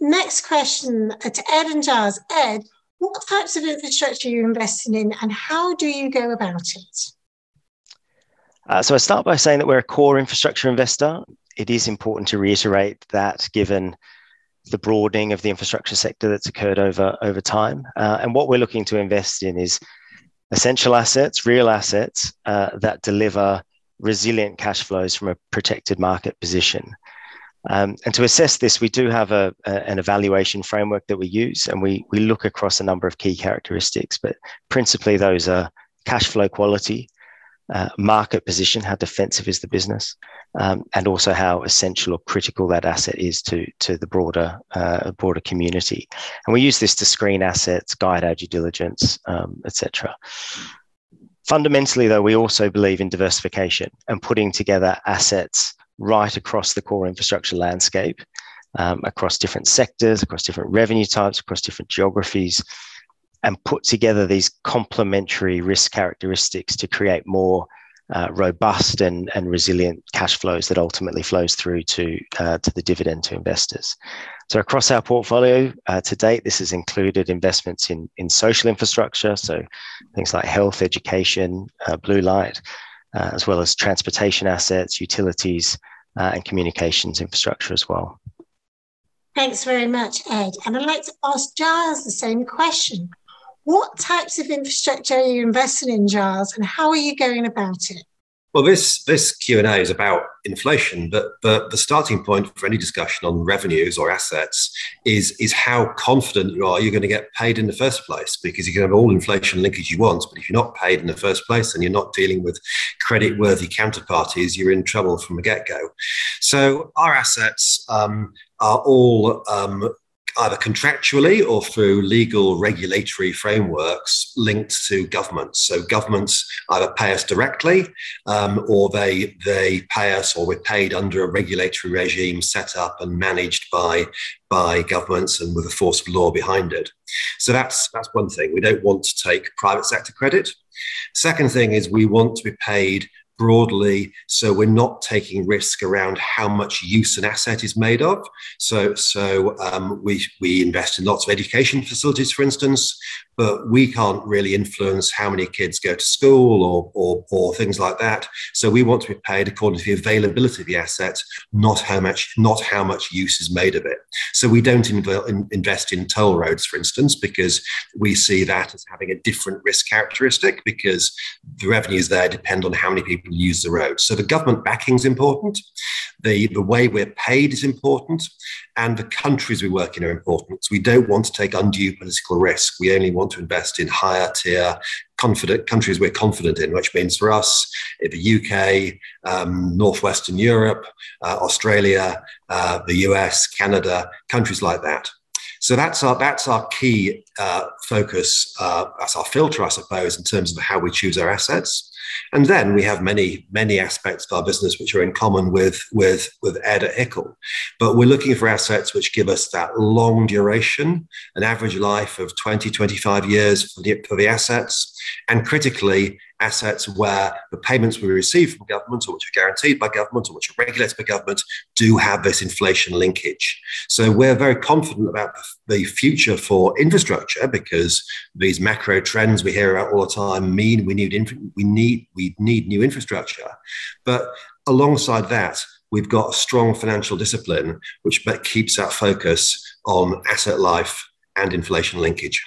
next question to Ed and Giles. Ed, what types of infrastructure are you investing in and how do you go about it? Uh, so I start by saying that we're a core infrastructure investor. It is important to reiterate that given the broadening of the infrastructure sector that's occurred over, over time. Uh, and what we're looking to invest in is essential assets, real assets uh, that deliver resilient cash flows from a protected market position. Um, and to assess this, we do have a, a, an evaluation framework that we use, and we, we look across a number of key characteristics, but principally those are cash flow quality, uh, market position, how defensive is the business, um, and also how essential or critical that asset is to, to the broader, uh, broader community. And we use this to screen assets, guide our due diligence, um, etc. Fundamentally, though, we also believe in diversification and putting together assets right across the core infrastructure landscape, um, across different sectors, across different revenue types, across different geographies, and put together these complementary risk characteristics to create more uh, robust and, and resilient cash flows that ultimately flows through to, uh, to the dividend to investors. So across our portfolio uh, to date, this has included investments in, in social infrastructure, so things like health, education, uh, blue light, uh, as well as transportation assets, utilities, uh, and communications infrastructure as well. Thanks very much, Ed. And I'd like to ask Giles the same question. What types of infrastructure are you investing in, Giles, and how are you going about it? Well, this this Q and A is about inflation, but but the starting point for any discussion on revenues or assets is is how confident you are you're going to get paid in the first place. Because you can have all inflation linkage you want, but if you're not paid in the first place and you're not dealing with credit worthy counterparties, you're in trouble from the get go. So our assets um, are all um, either contractually or through legal regulatory frameworks linked to governments. So governments either pay us directly um, or they, they pay us or we're paid under a regulatory regime set up and managed by, by governments and with a force of law behind it. So that's, that's one thing. We don't want to take private sector credit. Second thing is we want to be paid broadly so we're not taking risk around how much use an asset is made of. So so um, we we invest in lots of education facilities for instance but we can't really influence how many kids go to school or, or, or things like that. So we want to be paid according to the availability of the asset, not how much not how much use is made of it. So we don't inv- invest in toll roads, for instance, because we see that as having a different risk characteristic because the revenues there depend on how many people use the road. So the government backing is important. The, the way we're paid is important and the countries we work in are important. So we don't want to take undue political risk. We only want to invest in higher tier confident countries we're confident in, which means for us, the UK, um, Northwestern Europe, uh, Australia, uh, the US, Canada, countries like that. So that's our that's our key uh, focus. Uh, that's our filter, I suppose, in terms of how we choose our assets. And then we have many, many aspects of our business which are in common with, with, with Ed at HICL. But we're looking for assets which give us that long duration, an average life of 20, 25 years for the, for the assets, and critically, assets where the payments we receive from government or which are guaranteed by government or which are regulated by government do have this inflation linkage. So we're very confident about the future for infrastructure because these macro trends we hear about all the time mean we need we need we need new infrastructure. But alongside that, we've got strong financial discipline which keeps that focus on asset life and inflation linkage.